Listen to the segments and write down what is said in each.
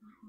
然后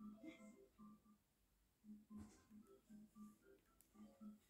Thank you.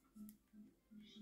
You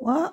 What?